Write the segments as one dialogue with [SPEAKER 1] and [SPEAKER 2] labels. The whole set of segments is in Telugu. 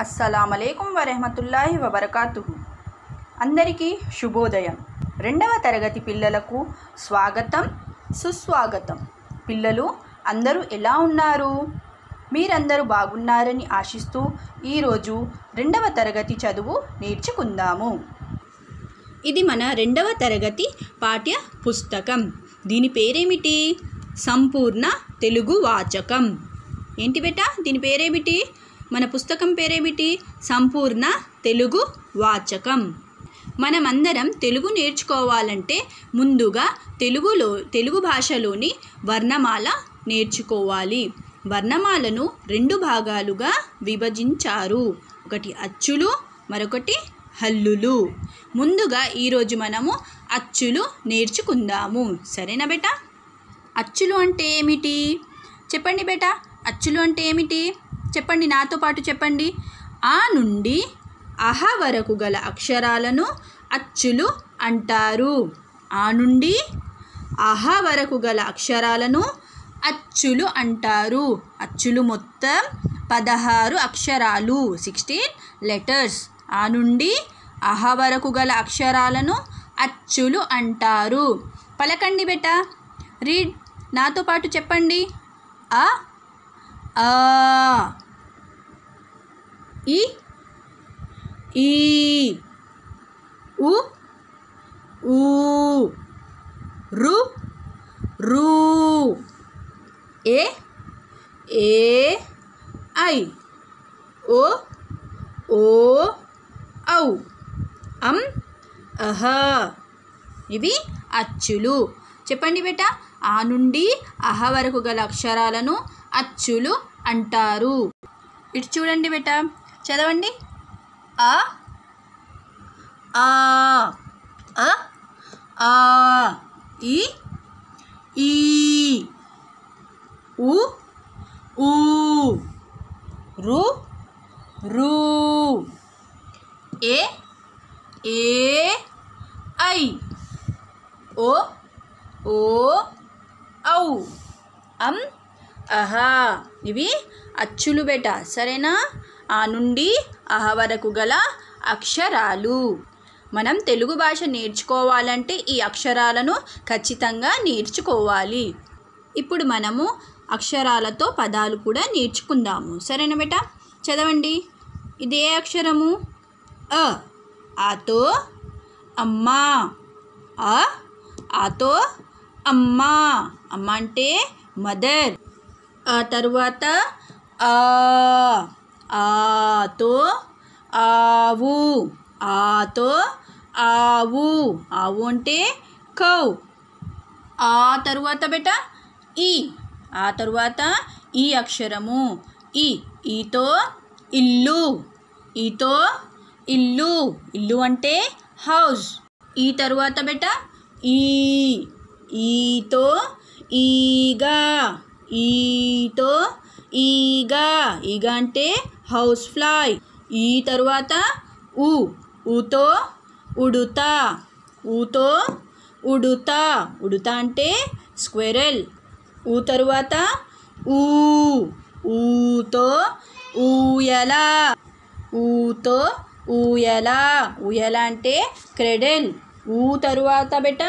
[SPEAKER 1] అస్సలామలైకుం వరహమతుల్లాహి వబర్కాతు అందరికీ శుభోదయం. రెండవ తరగతి పిల్లలకు స్వాగతం సుస్వాగతం. పిల్లలు అందరూ ఎలా ఉన్నారు? మీరందరూ బాగున్నారని ఆశిస్తూ ఈరోజు రెండవ తరగతి చదువు నేర్చుకుందాము. ఇది మన రెండవ తరగతి పాఠ్య పుస్తకం. దీని పేరేమిటి? సంపూర్ణ తెలుగు వాచకం. ఏంటి బేటా? దీని పేరేమిటి? మన పుస్తకం పేరేమిటి? సంపూర్ణ తెలుగు వాచకం. మనమందరం తెలుగు నేర్చుకోవాలంటే ముందుగా తెలుగులో తెలుగు భాషలోని వర్ణమాల నేర్చుకోవాలి. వర్ణమాలను రెండు భాగాలుగా విభజించారు. ఒకటి అచ్చులు మరొకటి హల్లులు. ముందుగా ఈరోజు మనము అచ్చులు నేర్చుకుందాము. సరేనా బేట? అచ్చులు అంటే ఏమిటి? చెప్పండి బేట అచ్చులు అంటే ఏమిటి? చెప్పండి నాతో పాటు చెప్పండి. ఆ నుండి అహ వరకు గల అక్షరాలను అచ్చులు అంటారు. ఆ నుండి అహ వరకు గల అక్షరాలను అచ్చులు అంటారు. అచ్చులు మొత్తం పదహారు అక్షరాలు సిక్స్టీన్ లెటర్స్ ఆ నుండి అహ వరకు గల అక్షరాలను అచ్చులు అంటారు. పలకండి బెట. రీడ్ నాతో పాటు చెప్పండి. అ ఈ ఇ ఈ ఉ ఊ రు రు ఏ ఏ ఐ ఓ ఓ ఔ అం అహ ఇవి అచ్చులు. చెప్పండి బేట ఆ నుండి అహ వరకు గల అక్షరాలను అచ్చులు అంటారు. ఇటు చూడండి బేట. చదవండి. ఆ ఆ ఆ ఈ ఈ ఉ ఊ రు రు ఏ ఏ ఐ ఓ ఓ ఔ అం అహా ఇవి అచ్చులు బెట సరేనా? ఆ నుండి అహ వరకు గల అక్షరాలు. మనం తెలుగు భాష నేర్చుకోవాలంటే ఈ అక్షరాలను ఖచ్చితంగా నేర్చుకోవాలి. ఇప్పుడు మనము అక్షరాలతో పదాలు కూడా నేర్చుకుందాము. సరేనా బేట? చదవండి. ఇది ఏ అక్షరము? అ ఆతో అమ్మా. అ ఆతో అమ్మా. అమ్మ అంటే మదర్. ఆ తర్వాత ఆ ఆతో ఆవు ఆతో ఆవు ఆవు అంటే కౌ. ఆ తరువాత బేట ఈ. ఆ తరువాత ఈ అక్షరము. ఈ ఈతో ఇల్లు. ఈతో ఇల్లు. ఇల్లు అంటే హౌస్. ఈ తరువాత బేట ఈ. ఈతో ఈగా. ఈతో ఈగ. ఈగ అంటే హౌస్ ఫ్లై. ఈ తరువాత ఊ ఊతో ఉడుతా. ఊతో ఉడుతా. ఉడుతా అంటే స్క్వెరల్. ఊ తరువాత ఊ ఊతో ఊయల. ఊతో ఊయల. ఊయల అంటే క్రెడెల్. ఊ తరువాత బెట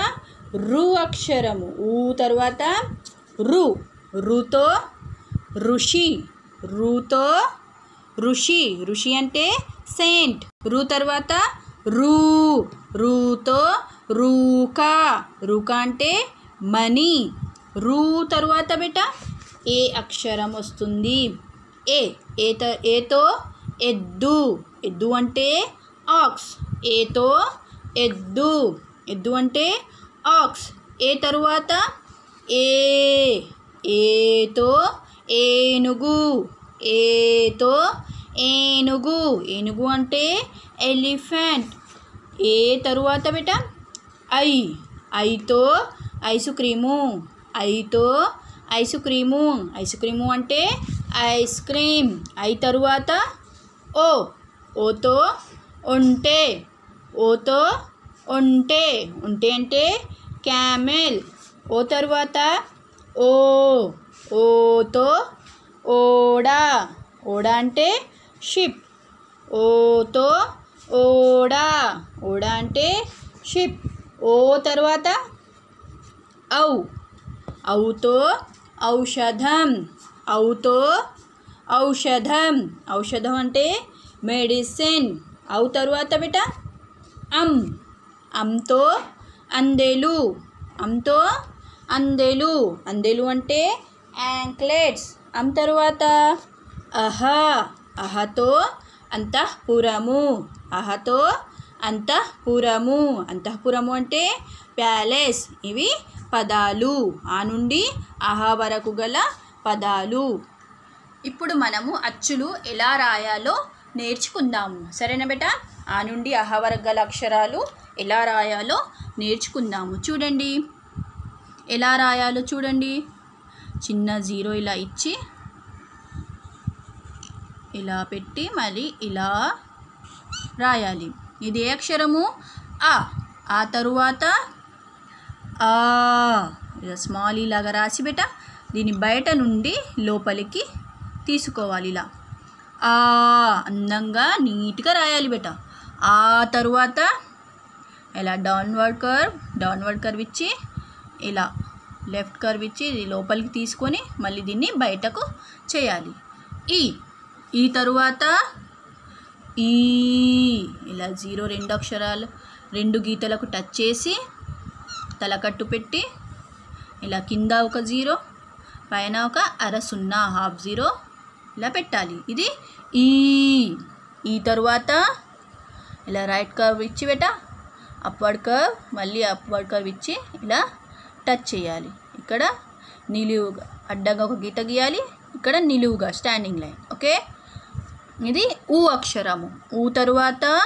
[SPEAKER 1] రు అక్షరము. ఊ తరువాత రు. రుతో ఋషి రుతో ఋషి. ఋషి అంటే సెయింట్ రు తర్వాత రూ రూతో రూకా రూకా అంటే మనీ. రూ తరువాత బెట ఏ అక్షరం వస్తుంది? ఏ ఏత ఏతో ఎద్దు. ఎద్దు అంటే ఆక్స్ ఏతో ఎద్దు. ఎద్దు అంటే ఆక్స్ ఏ తరువాత? ఏ. ఏతో ఏనుగు ఏతో ఏనుగు ఏనుగు అంటే ఎలిఫెంట్ ఏ తరువాత బేట ఐ. ఐతో ఐసు క్రీము ఐతో ఐసు క్రీము ఐసు క్రీము అంటే ఐస్ క్రీమ్. ఐ తరువాత ఓ. ఓతో ఒంటే ఓతో ఒంటే ఒంటే అంటే క్యామెల్. ఓ తరువాత ఓ ఓతో ఓడా. ఓడా అంటే షిప్. ఓతో ఓడా. ఓడా అంటే షిప్. ఓ తర్వాత ఔ. ఔతో ఔషధం. ఔతో ఔషధం. ఔషధం అంటే మెడిసిన్. ఔ తరువాత బిట అమ్ అంతో అందెలు. అంతో అందెలు. అందెలు అంటే యాంక్లెట్స్. అమ్ తరువాత అహ. అహతో అంతఃపురము. అహతో అంతఃపురము. అంతఃపురము అంటే ప్యాలెస్. ఇవి పదాలు. ఆ నుండి అహ వరకు గల పదాలు. ఇప్పుడు మనము అచ్చులు ఎలా రాయాలో నేర్చుకుందాము. సరేనా బేట? ఆ నుండి అహ వరకు గల అక్షరాలు ఎలా రాయాలో నేర్చుకుందాము. చూడండి. ఎలా రాయాలో చూడండి. చిన్న జీరో ఇలా ఇచ్చి ఇలా పెట్టి మరి ఇలా రాయాలి. ఇది ఏ అక్షరము? ఆ. ఆ తరువాత ఆ. ఇలా స్మాల్ ఇలాగా రాసి బెట దీని బయట నుండి లోపలికి తీసుకోవాలి ఇలా. ఆ. అందంగా నీట్గా రాయాలి బెట ఆ తరువాత ఇలా డౌన్వర్డ్ కర్వ్ డౌన్వర్డ్ కర్వ్ ఇచ్చి ఇలా లెఫ్ట్ కర్వ్ ఇచ్చి ఇది లోపలికి తీసుకొని మళ్ళీ దీన్ని బయటకు చేయాలి. ఈ ఈ తరువాత ఈ ఇలా జీరో రెండు అక్షరాలు రెండు గీతలకు టచ్ చేసి తలకట్టు పెట్టి ఇలా కింద ఒక జీరో పైన ఒక అర సున్నా హాఫ్ జీరో ఇలా పెట్టాలి. ఇది ఈ ఈ తరువాత ఇలా రైట్ కర్వ్ ఇచ్చి పెట్ట అప్వర్డ్ కర్వ్ మళ్ళీ అప్వర్డ్ కర్వ్ ఇచ్చి ఇలా టచ్ చేయాలి. ఇక్కడ నిలువుగా అడ్డంగా ఒక గీత గీయాలి. ఇక్కడ నిలువుగా స్టాండింగ్ లైన్ ఓకే? ఇది ఊ అక్షరము. ఊ తరువాత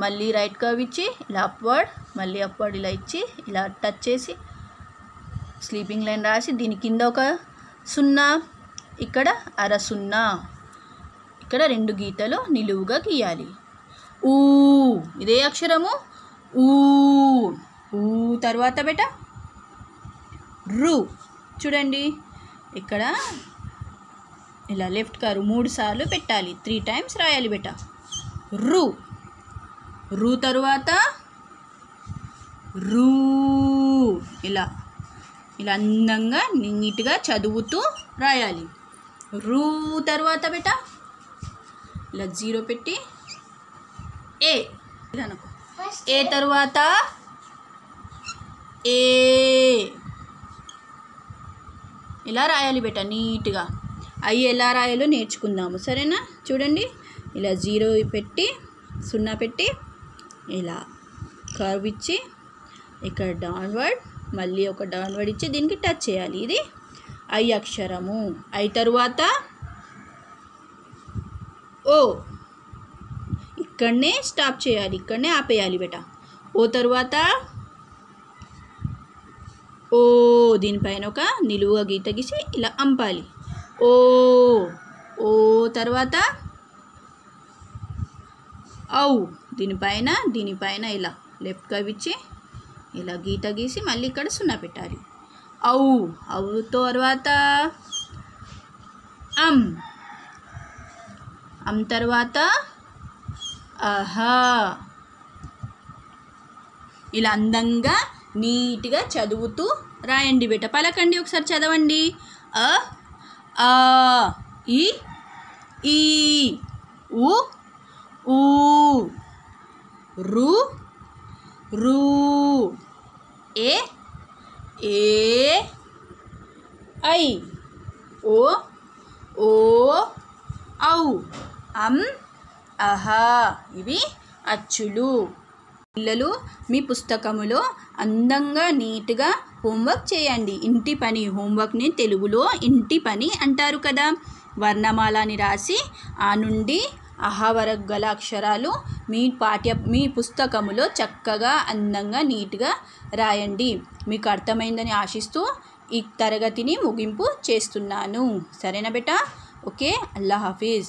[SPEAKER 1] మళ్ళీ రైట్ కర్వ్ ఇచ్చి ఇలా అప్వర్డ్ మళ్ళీ అప్వర్డ్ ఇలా ఇచ్చి ఇలా టచ్ చేసి స్లీపింగ్ లైన్ రాసి దీని కింద ఒక సున్నా ఇక్కడ అర సున్నా. ఇక్కడ రెండు గీతలు నిలువుగా గీయాలి. ఊ. ఇదే అక్షరము. ఊ. ఊ తర్వాత బేట? రు. చూడండి. ఇక్కడ ఇలా లెఫ్ట్ కారు మూడు సార్లు పెట్టాలి. త్రీ టైమ్స్ రాయాలి బెట. రు. రు తరువాత రూ. ఇలా. ఇలా అందంగా నీట్గా చదువుతూ రాయాలి. రూ తర్వాత బెట. ఇలా జీరో పెట్టి ఏ. అనుకో ఏ తరువాత? ఏ. ఇలా రాయాలి బేట నీట్గా. అవి ఎలా రాయాలో నేర్చుకుందాము. సరేనా? చూడండి. ఇలా జీరో పెట్టి సున్నా పెట్టి ఇలా కర్వ్ ఇచ్చి ఇక్కడ డౌన్వర్డ్ మళ్ళీ ఒక డౌన్వర్డ్ ఇచ్చి దీనికి టచ్ చేయాలి. ఇది ఐ అక్షరము. ఐ తరువాత ఓ. ఇక్కడనే స్టాప్ చేయాలి. ఇక్కడనే ఆపేయాలి బేట. ఓ తరువాత ఓ. దీనిపైన ఒక నిలువుగా గీత గీసి ఇలా అంపాలి. ఓ ఓ తర్వాత ఔ దీనిపైన దీనిపైన ఇలా లెఫ్ట్ కవిచ్చి ఇలా గీత గీసి మళ్ళీ ఇక్కడ సున్నా పెట్టాలి. ఔ ఔ తర్వాత అమ్ అమ్ తర్వాత అహ. ఇలా అందంగా నీట్గా చదువుతూ రాయండి బిడ్డ పలకండి ఒకసారి చదవండి. అ ఆ ఈ ఈ ఉ ఊ రు రు ఏ ఏ ఐ ఓ ఓ ఔ అం అహా ఇవి అచ్చులు. పిల్లలు మీ పుస్తకములో అందంగా నీట్గా హోంవర్క్ చేయండి. ఇంటి పని హోంవర్క్ని తెలుగులో ఇంటి పని అంటారు కదా. వర్ణమాలని రాసి ఆ నుండి అహా వరకు గల అక్షరాలు మీ పాఠ్య మీ పుస్తకములో చక్కగా అందంగా నీట్గా రాయండి. మీకు అర్థమైందని ఆశిస్తూ ఈ తరగతిని ముగింపు చేస్తున్నాను. సరేనా బేటా? ఓకే. అల్లా హాఫీజ్.